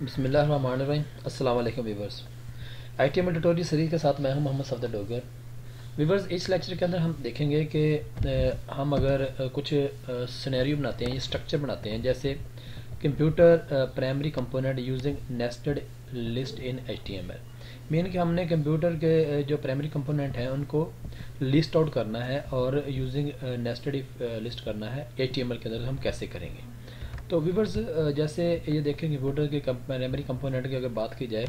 بسم اللہ الرحمن الرحیم۔ السلام علیکم viewers. I T M tutorial series کے ساتھ میں ہوں، محمد صفدر ڈوگر۔ ویورز، اس لیکچر کے اندر ہم دیکھیں گے کہ ہم اگر کچھ سنیریو بناتے ہیں یا اسٹرکچر بناتے ہیں، جیسے computer primary component using nested list in H T M L مین کہ ہم نے کمپیوٹر کے جو پرائمری کمپوننٹ ہیں، ان کو لسٹ آؤٹ کرنا ہے اور یوزنگ نیسٹڈ لسٹ کرنا ہے ایچ ٹی ایم ایل کے اندر ہم کیسے کریں گے۔ تو ویورز جیسے یہ دیکھیں کمپیوٹر کے پرائمری کمپوننٹ کی اگر بات کی جائے،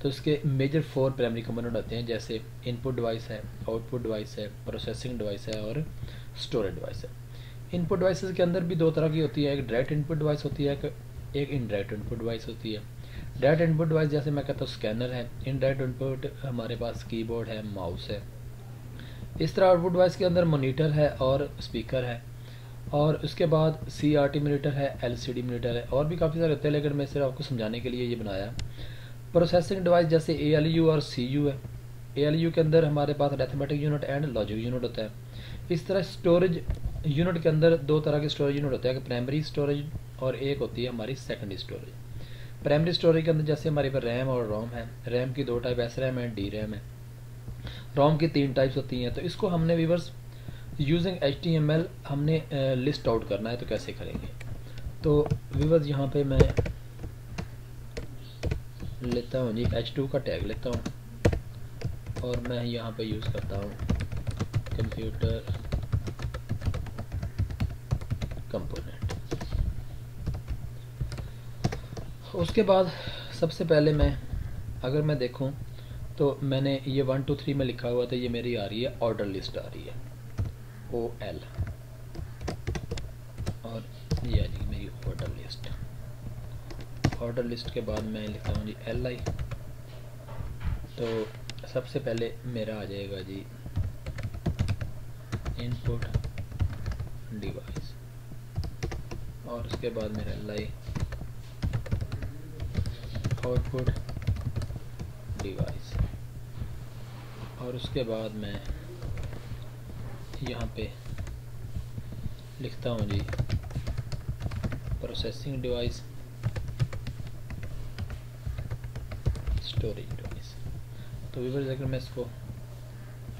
تو اس کے میجر فور پرائمری کمپوننٹ ہوتے ہیں، جیسے ان پٹ ڈیوائس ہے آؤٹ پٹ ڈیوائس ہے پروسیسنگ ڈیوائس ہے اور اسٹوریج ڈیوائس ہے۔ ان پٹ ڈیوائسز کے اندر بھی دو طرح کی ہوتی ہے ایک ڈائریکٹ ان پٹ ڈیوائس ہوتی ہے، ایک ان ڈائریکٹ ان پٹ ڈیوائس ہوتی ہے۔ ڈائریکٹ ان پٹ ڈیوائس جیسے میں کہتا ہوں اسکینر ہے ان ڈائریکٹ ان پٹ ہمارے پاس کی بورڈ ہے ماؤس ہے۔ اس طرح آؤٹ پٹ ڈیوائس کے اندر مونیٹر ہے اور اسپیکر ہے۔ اور اس کے بعد سی آر ٹی مینیٹر ہے ایل سی ڈی مینیٹر ہے اور بھی کافی سارے ہوتے ہیں، لیکن میں صرف آپ کو سمجھانے کے لیے یہ بنایا پروسیسنگ ڈیوائس جیسے اے ایل یو اور سی یو ہے۔ اے ایل یو کے اندر ہمارے پاس arithmetic unit and logic unit ہوتا ہے اس طرح اسٹوریج یونٹ کے اندر دو طرح کے اسٹوریج یونٹ ہوتے ہیں۔ کہ پرائمری اسٹوریج اور ایک ہوتی ہے ہماری سیکنڈری اسٹوریج پرائمری اسٹوریج کے اندر جیسے ہمارے پاس ریم اور روم ہے۔ ریم کی دو ٹائپ ایس ریم ہے ڈی ریم ہے۔ روم کی تین ٹائپس ہوتی ہیں۔ تو اس کو ہم نے viewers using H T M L ہم نے لسٹ آؤٹ کرنا ہے تو کیسے کریں گے؟ تو ویورز یہاں پہ میں لیتا ہوں جی ایچ ٹو کا ٹیگ لیتا ہوں اور میں یہاں پہ یوز کرتا ہوں کمپیوٹر کمپوننٹ اس کے بعد سب سے پہلے میں، اگر میں دیکھوں تو میں نے یہ ون ٹو تھری میں لکھا ہوا تھا، یہ میری آ رہی ہے آرڈر لسٹ آ رہی ہے۔ او ایل اور یہ جی میری آرڈر لسٹ آرڈر لسٹ کے بعد میں لکھتا ہوں جی ایل آئی تو سب سے پہلے میرا آ جائے گا جی ان پٹ ڈیوائس اور اس کے بعد میرا L I output device اور اس کے بعد میں یہاں پہ لکھتا ہوں جی۔ پروسیسنگ ڈیوائس اسٹوریج ڈیوائس تو ویورز اگر میں اس کو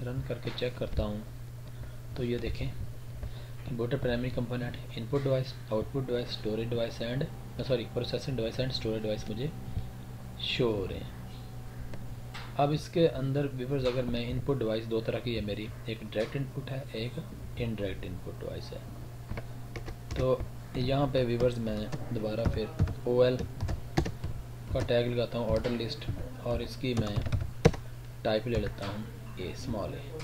رن کر کے چیک کرتا ہوں۔ تو یہ دیکھیں۔ Computer primary component input device output device storage device and sorry processing device and storage device مجھے شو ہو رہے ہیں۔ اب اس کے اندر ویورز اگر میں ان پٹ ڈیوائس دو طرح کی ہے، میری ایک ڈائریکٹ ان پٹ ہے، ایک ان ڈائریکٹ ان پٹ ڈیوائس ہے۔ تو یہاں پہ ویورز میں دوبارہ پھر او ایل کا ٹیگ لگاتا ہوں آرڈر لسٹ اور اس کی میں ٹائپ لے لیتا ہوں اے اسمال اے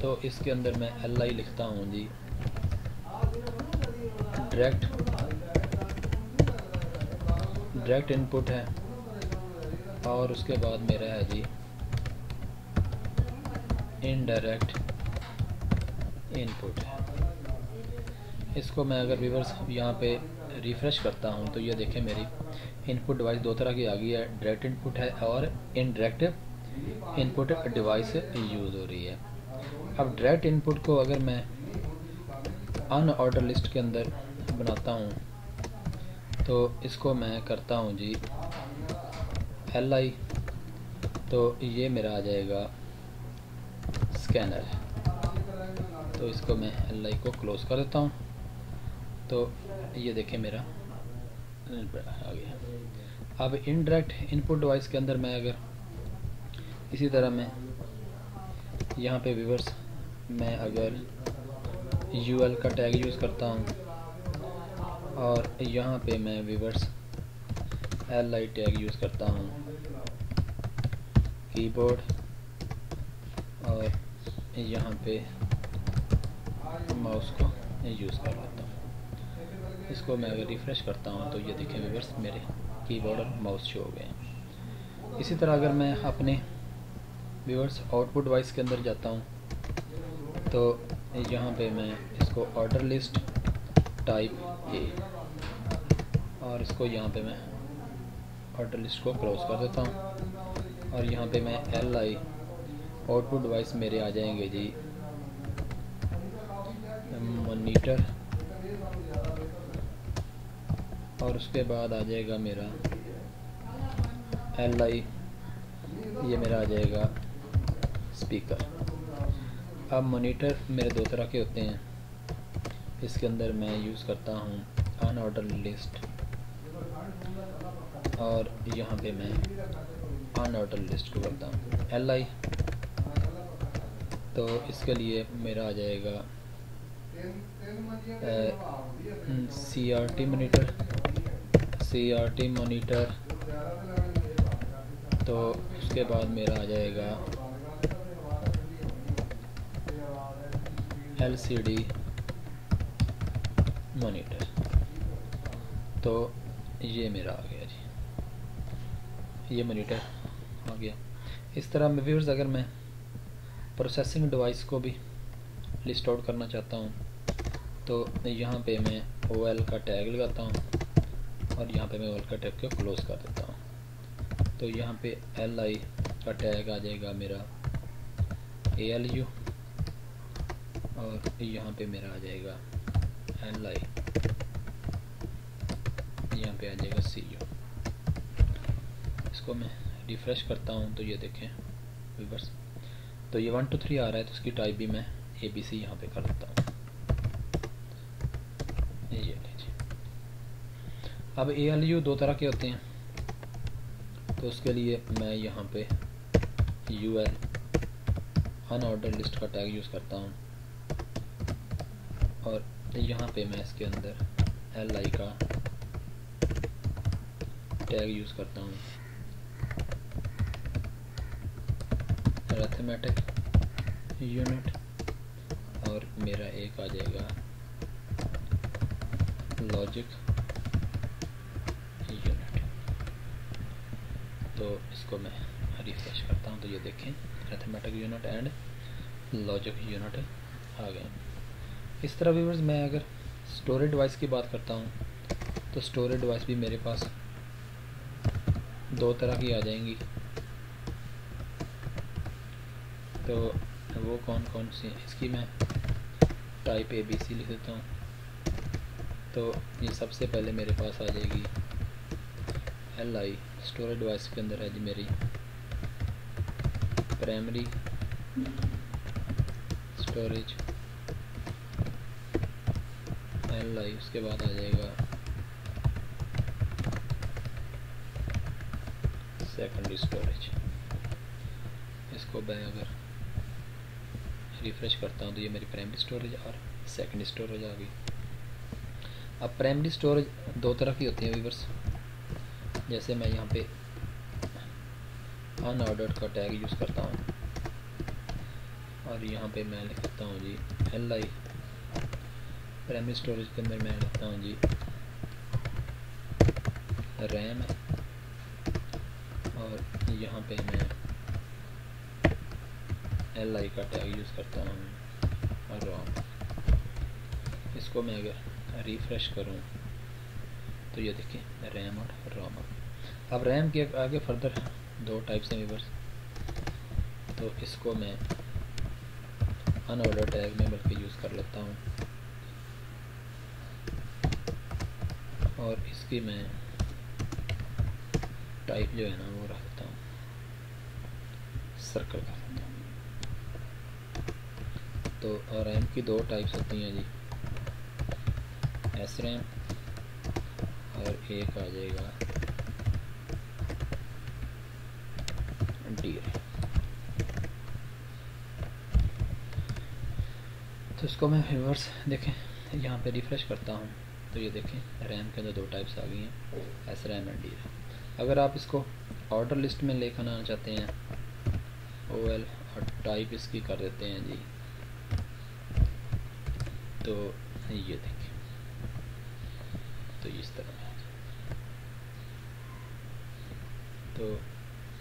تو اس کے اندر میں ایل آئی لکھتا ہوں جی۔ ڈائریکٹ ڈائریکٹ ان پٹ ہے۔ اور اس کے بعد میرا ہے جی انڈائریکٹ ان پٹ ہے اس کو میں اگر ویورز یہاں پہ ریفریش کرتا ہوں تو یہ دیکھیں میری ان پٹ ڈیوائس دو طرح کی آ گئی ہے ڈائریکٹ ان پٹ ہے اور indirect input device use ہو رہی ہے۔ اب ڈائریکٹ ان پٹ کو اگر میں ان آرڈر لسٹ کے اندر بناتا ہوں تو اس کو میں کرتا ہوں جی ایل آئی تو یہ میرا آ جائے گا اسکینر تو اس کو میں ایل آئی کو کلوز کر دیتا ہوں. تو یہ دیکھیں میرا. آ گیا اب انڈائریکٹ ان پٹ ڈیوائس کے اندر میں اگر اسی طرح میں یہاں پہ ویورس میں اگر یو ایل کا ٹیگ یوز کرتا ہوں اور یہاں پہ میں viewers L I tag use کرتا ہوں۔ کی بورڈ اور یہاں پہ ماؤس کو یوز کر لیتا ہوں۔ اس کو میں اگر ریفریش کرتا ہوں تو یہ دیکھیں ویورس میرے کی بورڈ اور ماؤس شو ہو گئے ہیں۔ اسی طرح اگر میں اپنے ویورس آؤٹ پٹ ڈیوائس کے اندر جاتا ہوں تو یہاں پہ میں اس کو آرڈر لسٹ ٹائپ اے اور اس کو یہاں پہ میں آرڈر لسٹ کو کلوز کر دیتا ہوں۔ اور یہاں پہ میں L I output device میرے آ جائیں گے جی۔ مونیٹر اور اس کے بعد آ جائے گا میرا ایل آئی یہ میرا آ جائے گا اسپیکر اب مانیٹر میرے دو طرح کے ہوتے ہیں۔ اس کے اندر میں یوز کرتا ہوں ان آرڈر لسٹ اور یہاں پہ میں ان آرڈر لسٹ کو کرتا ہوں۔ ایل آئی تو اس کے لیے میرا آ جائے گا C R T monitor C R T monitor تو اس کے بعد میرا آ جائے گا ایل سی ڈی مانیٹر تو یہ میرا آ یہ مانیٹر آ گیا۔ اس طرح ویورز اگر میں پروسیسنگ ڈیوائس کو بھی لسٹ آؤٹ کرنا چاہتا ہوں، تو یہاں پہ میں او ایل کا ٹیگ لگاتا ہوں اور یہاں پہ میں او ایل کا ٹیگ کو کلوز کر دیتا ہوں۔ تو یہاں پہ ایل آئی کا ٹیگ آ جائے گا میرا اے ایل یو اور یہاں پہ میرا آ جائے گا ایل آئی یہاں پہ آ جائے گا سی یو کو میں ریفریش کرتا ہوں تو یہ دیکھیں۔ ویورس تو یہ ون ٹو تھری آ رہا ہے تو اس کی ٹائپ بھی میں اے بی سی یہاں پہ کر دیتا ہوں۔ یہ اب اے ایل یو دو طرح کے ہوتے ہیں۔ تو اس کے لیے میں یہاں پہ U L unordered list کا ٹیگ یوز کرتا ہوں۔ اور یہاں پہ میں اس کے اندر ایل آئی کا ٹیگ یوز کرتا ہوں۔ ریتھمیٹک یونٹ اور میرا ایک آ جائے گا لاجک یونٹ تو اس کو میں ریفریش کرتا ہوں تو یہ دیکھیں arithmetic unit and logic unit آ گئے اس طرح ویورز میں اگر اسٹوریج ڈیوائس کی بات کرتا ہوں تو اسٹوریج ڈیوائس بھی میرے پاس دو طرح کی آ جائیں گی تو وہ کون کون سی اس کی میں ٹائپ اے بی سی لکھ دیتا ہوں۔ تو یہ سب سے پہلے میرے پاس آ جائے گی ایل آئی اسٹوریج ڈیوائس کے اندر ہے جی میری۔ پرائمری اسٹوریج ایل آئی اس کے بعد آ جائے گا سیکنڈری اسٹوریج اس کو میں اگر ریفریش کرتا ہوں تو یہ میری پرائمری اسٹوریج اور سیکنڈری اسٹوریج آ گئی۔ اب پرائمری اسٹوریج دو طرح کی ہوتی ہیں ویورس جیسے میں یہاں پہ ان آرڈرڈ کا ٹیگ یوز کرتا ہوں۔ اور یہاں پہ میں لکھتا ہوں جی ایل آئی پرائمری اسٹوریج کے اندر میں لکھتا ہوں جی ریم ہے اور یہاں پہ میں ایل آئی کا ٹیگ یوز کرتا ہوں اور اس کو میں اگر ریفریش کروں تو یہ دیکھیں ریم اور رام اب ریم کے آگے فردر دو ٹائپس ہیں ویورس تو اس کو میں ان آرڈر ٹیگ میں بلکہ یوز کر لیتا ہوں اور اس کی میں ٹائپ جو ہے نا وہ رکھ ہوں سرکل کر دیتا ہوں تو ریم کی دو ٹائپس ہوتی ہیں جی۔ ایس ریم اور ایک آ جائے گا۔ ڈی۔ ریم تو اس کو میں ریورس دیکھیں، یہاں پہ ریفریش کرتا ہوں۔ تو یہ دیکھیں، ریم کے اندر دو ٹائپس آ گئی ہیں، S RAM and D. RAM اگر آپ اس کو آرڈر لسٹ میں لے کر آنا چاہتے ہیں، او ایل اور ٹائپ اس کی کر دیتے ہیں جی۔ تو یہ دیکھیں تو اس طرح تو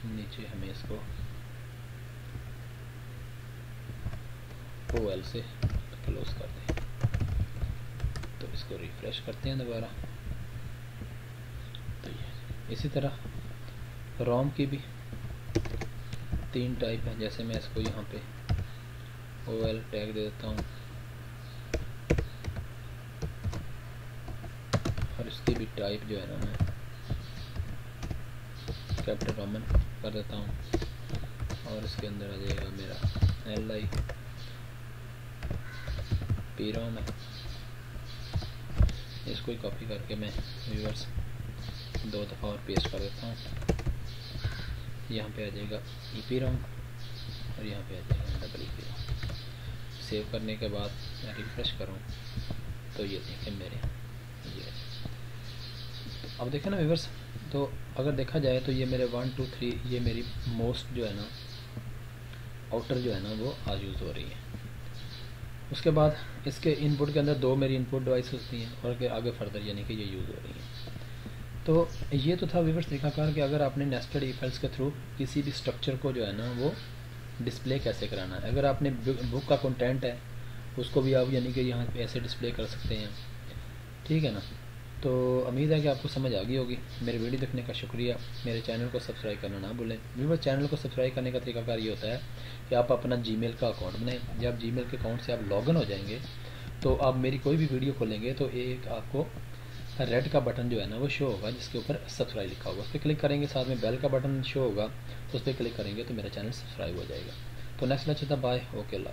نیچے ہمیں اس کو او ایل سے کلوز کر دیں۔ تو اس کو ریفریش کرتے ہیں دوبارہ۔ تو یہ اسی طرح روم کی بھی تین ٹائپ ہیں۔ جیسے میں اس کو یہاں پہ او ایل ٹیگ دے دیتا ہوں۔ اس کی بھی ٹائپ جو ہے نا میں کیپٹل رومن کر دیتا ہوں اور اس کے اندر آ جائے گا میرا ایل آئی پی روم ہے اس کو ہی کاپی کر کے میں ویورس دو دفعہ اور پیسٹ کر دیتا ہوں یہاں پہ آ جائے گا ای پی روم اور یہاں پہ آ جائے گا ڈبل ای پی روم سیو کرنے کے بعد میں ریفریش کروں تو یہ دیکھیں میرے اب دیکھیں نا ویورس تو اگر دیکھا جائے تو یہ میرے ون ٹو تھری یہ میری موسٹ جو ہے نا آؤٹر جو ہے نا، وہ آج یوز ہو رہی ہے۔ اس کے بعد اس کے ان پٹ کے اندر دو میری ان پٹ ڈیوائس ہوتی ہیں اور آگے فردر یعنی کہ یہ یوز ہو رہی ہیں۔ تو یہ تو تھا ویورس طریقہ کار کہ اگر آپ نے نیسٹڈ ای کے تھرو کسی بھی اسٹرکچر کو جو ہے نا، وہ ڈسپلے کیسے کرانا ہے۔ اگر آپ نے بک کا کنٹینٹ ہے، اس کو بھی آپ یعنی کہ یہاں پہ ایسے ڈسپلے کر سکتے ہیں۔ ٹھیک ہے نا؟ تو امید ہے کہ آپ کو سمجھ آ گئی ہوگی۔ میرے ویڈیو دیکھنے کا شکریہ۔ میرے چینل کو سبسکرائب کرنا نہ بھولیں۔ ویور چینل کو سبسکرائب کرنے کا طریقہ کار یہ ہوتا ہے کہ آپ اپنا جی میل کا اکاؤنٹ بنائیں۔ جب جی میل کے اکاؤنٹ سے آپ لاگ ان ہو جائیں گے، تو آپ میری کوئی بھی ویڈیو کھولیں گے تو ایک آپ کو ریڈ کا بٹن جو ہے نا، وہ شو ہوگا، جس کے اوپر سبسکرائب لکھا ہوگا۔ اس پہ کلک کریں گے، ساتھ میں بیل کا بٹن شو ہوگا، تو اس پہ کلک کریں گے تو میرا چینل سبسکرائب ہو جائے گا۔ تو نیکسٹ لیکچر تھا بائے اوکے اللہ